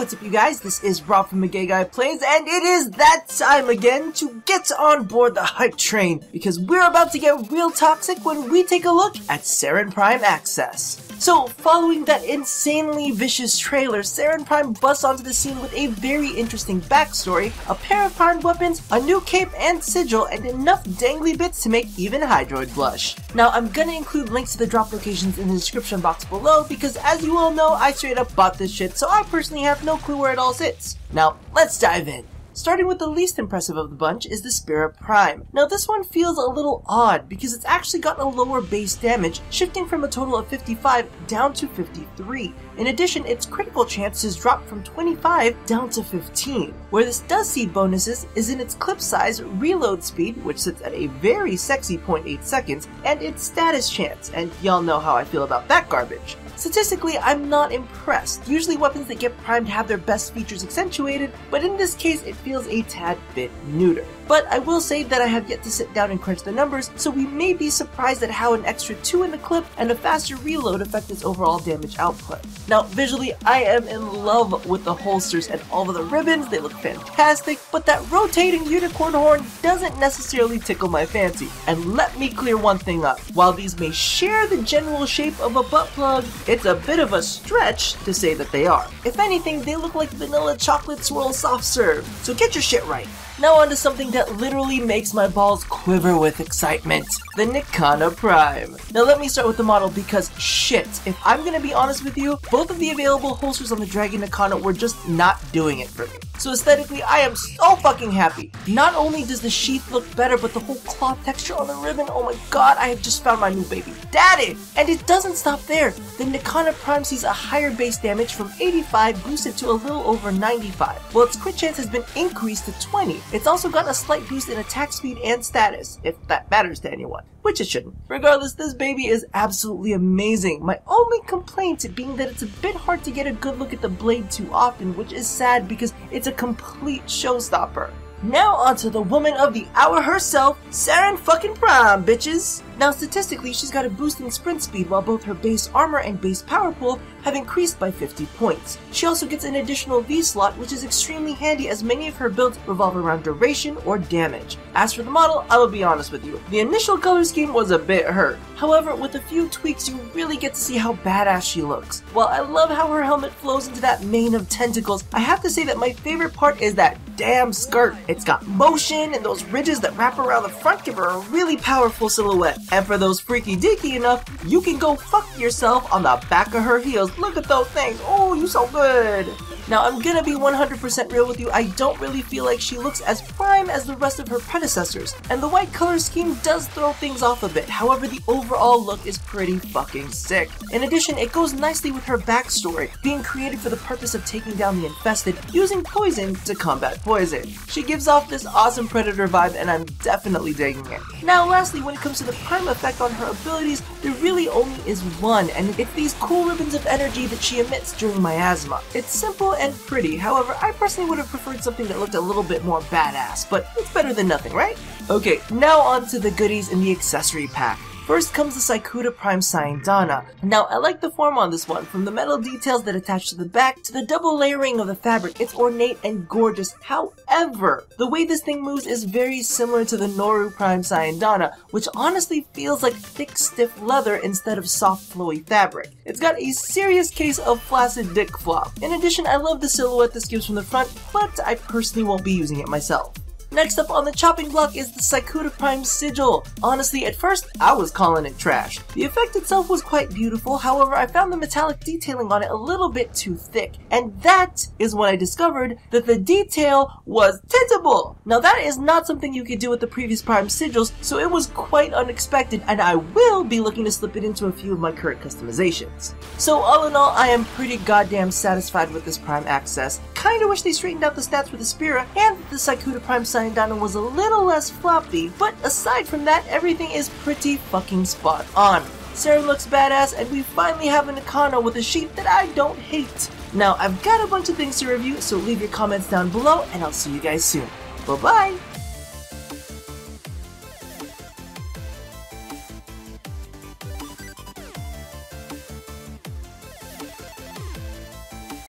what's up you guys? This is Rob from Gay Guy Plays, and it is that time again to get on board the hype train, because we're about to get real toxic when we take a look at Saryn Prime Access. So, following that insanely vicious trailer, Saryn Prime busts onto the scene with a very interesting backstory, a pair of primed weapons, a new cape and sigil, and enough dangly bits to make even Hydroid blush. Now, I'm gonna include links to the drop locations in the description box below, because as you all know, I straight up bought this shit, so I personally have no clue where it all sits. Now, let's dive in. Starting with the least impressive of the bunch is the Spira Prime. Now this one feels a little odd because it's actually got a lower base damage, shifting from a total of 55 down to 53. In addition, its critical chance has dropped from 25 down to 15. Where this does see bonuses is in its clip size, reload speed, which sits at a very sexy 0.8 seconds, and its status chance, and y'all know how I feel about that garbage. Statistically, I'm not impressed. Usually weapons that get primed have their best features accentuated, but in this case it feels a tad bit neuter. But I will say that I have yet to sit down and crunch the numbers, so we may be surprised at how an extra 2 in the clip and a faster reload affect its overall damage output. Now, visually, I am in love with the holsters and all of the ribbons, they look fantastic, but that rotating unicorn horn doesn't necessarily tickle my fancy. And let me clear one thing up. While these may share the general shape of a butt plug, it's a bit of a stretch to say that they are. If anything, they look like vanilla chocolate swirl soft serve, so get your shit right. Now onto something that literally makes my balls quiver with excitement. The Nikana Prime. Now let me start with the model because shit, if I'm gonna be honest with you, both of the available holsters on the Dragon Nikana were just not doing it for me. So aesthetically, I am so fucking happy. Not only does the sheath look better, but the whole cloth texture on the ribbon, oh my god, I have just found my new baby daddy! And it doesn't stop there. The Nikana Prime sees a higher base damage from 85 boosted to a little over 95, while its crit chance has been increased to 20. It's also got a slight boost in attack speed and status, if that matters to anyone, which it shouldn't. Regardless, this baby is absolutely amazing. My only complaint being that it's a bit hard to get a good look at the blade too often, which is sad because it's a complete showstopper. Now onto the woman of the hour herself, Saryn fucking Prime, bitches! Now statistically, she's got a boost in sprint speed while both her base armor and base power pool have increased by 50 points. She also gets an additional V slot, which is extremely handy as many of her builds revolve around duration or damage. As for the model, I will be honest with you, the initial color scheme was a bit hurt. However, with a few tweaks, you really get to see how badass she looks. While I love how her helmet flows into that mane of tentacles, I have to say that my favorite part is that damn skirt. It's got motion and those ridges that wrap around the front give her a really powerful silhouette. And for those freaky deaky enough, you can go fuck yourself on the back of her heels. Look at those things. Oh, you so good. Now, I'm gonna be 100% real with you, I don't really feel like she looks as prime as the rest of her predecessors, and the white color scheme does throw things off a bit, however the overall look is pretty fucking sick. In addition, it goes nicely with her backstory, being created for the purpose of taking down the infested, using poison to combat poison. She gives off this awesome predator vibe and I'm definitely digging it. Now lastly, when it comes to the prime effect on her abilities, there really only is one, and it's these cool ribbons of energy that she emits during miasma. It's simple and pretty. However, I personally would have preferred something that looked a little bit more badass, but it's better than nothing, right? Okay, now on to the goodies in the accessory pack. First comes the Saikuda Prime Dana. Now, I like the form on this one, from the metal details that attach to the back to the double layering of the fabric. It's ornate and gorgeous. However, the way this thing moves is very similar to the Noru Prime Dana, which honestly feels like thick, stiff leather instead of soft, flowy fabric. It's got a serious case of flaccid dick flop. In addition, I love the silhouette this gives from the front, but I personally won't be using it myself. Next up on the chopping block is the Saikuda Prime Sigil. Honestly, at first, I was calling it trash. The effect itself was quite beautiful, however, I found the metallic detailing on it a little bit too thick. And that is when I discovered that the detail was tintable. Now that is not something you could do with the previous Prime Sigils, so it was quite unexpected, and I will be looking to slip it into a few of my current customizations. So all in all, I am pretty goddamn satisfied with this Prime Access. Kinda wish they straightened out the stats for the Spira and the Saikuda Prime Dana was a little less floppy, but aside from that, everything is pretty fucking spot on. Saryn looks badass, and we finally have an Nikana with a sheet that I don't hate. Now, I've got a bunch of things to review, so leave your comments down below, and I'll see you guys soon. Bye bye!